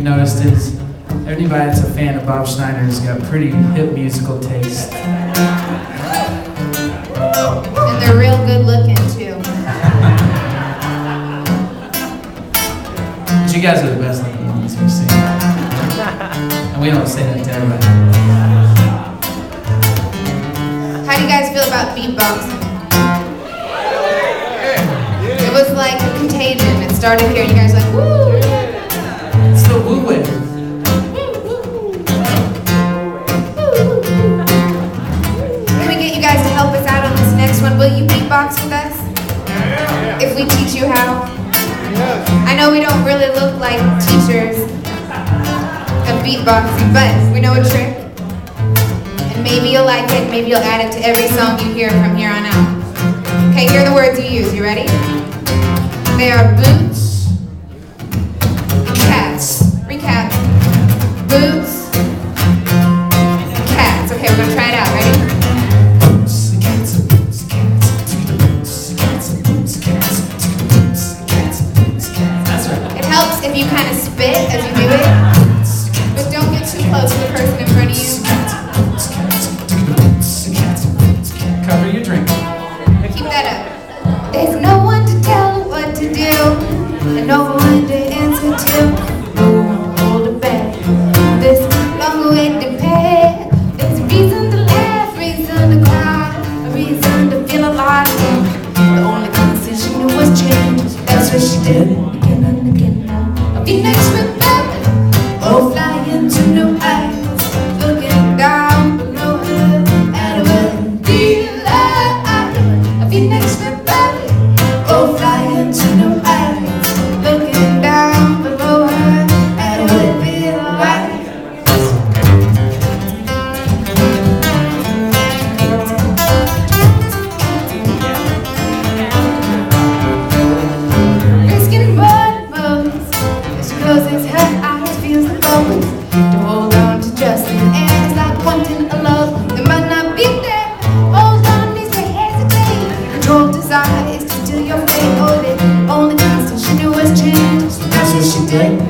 we've noticed is anybody that's a fan of Bob Schneider has got pretty hip musical taste. And they're real good looking too. But you guys are the best looking ones we've seen. And we don't say that to everybody. How do you guys feel about beatboxing? It was like a contagion. It started here, and you guys were like, woo! Woo wave. Can we get you guys to help us out on this next one? Will you beatbox with us? If we teach you how? I know we don't really look like teachers of beatboxing, but we know a trick. And maybe you'll like it, maybe you'll add it to every song you hear from here on out. Okay, here are the words you use. You ready? They are boots if you kind of spit as you do it, but don't get too close to the person in front of you. in the control desires to do your favorite. Only constant she knew was change. That's what she did.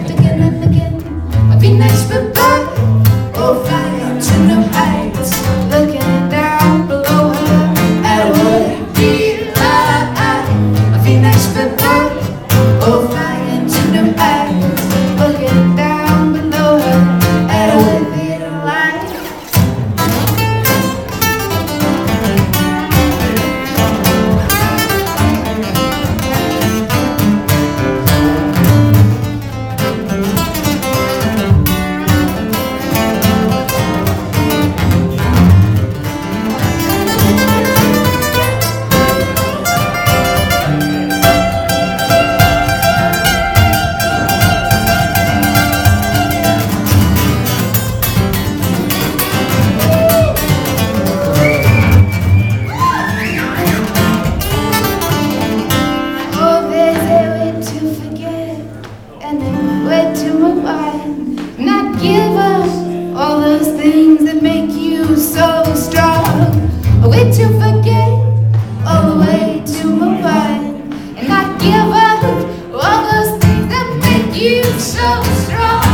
so strong.